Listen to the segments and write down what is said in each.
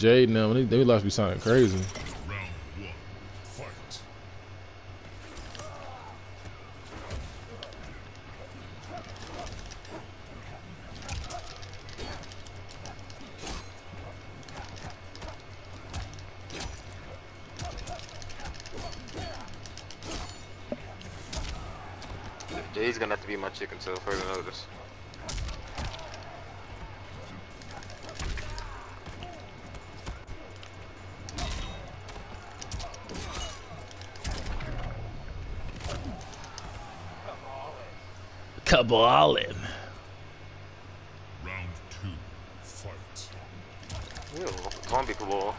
Jade now, they, they must be something crazy. Jay's gonna have to be my chicken so further notice. Cabalin. Round two. Fight. Ew, zombie Kabal.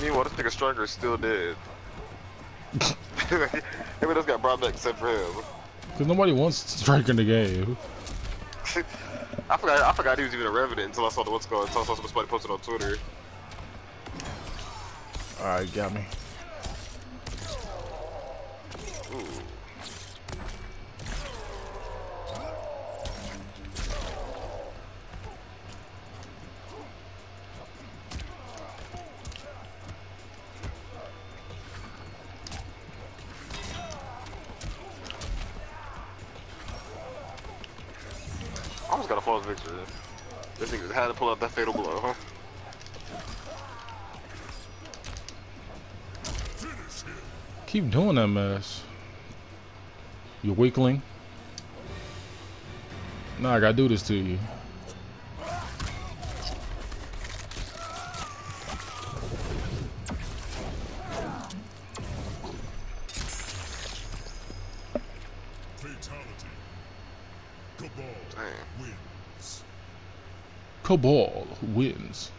Meanwhile, this nigga Stryker is still dead. Everyone else got brought back except for him. Because nobody wants Stryker in the game. I forgot. I forgot he was even a revenant until I saw the what's called. Until I saw somebody posted on Twitter. Alright, got me. I almost got a false victory. This nigga had to pull out that fatal blow, huh? Keep doing that mess. You weakling. Nah, I gotta do this to you. Fatality. Kabal Damn. wins. Kabal wins.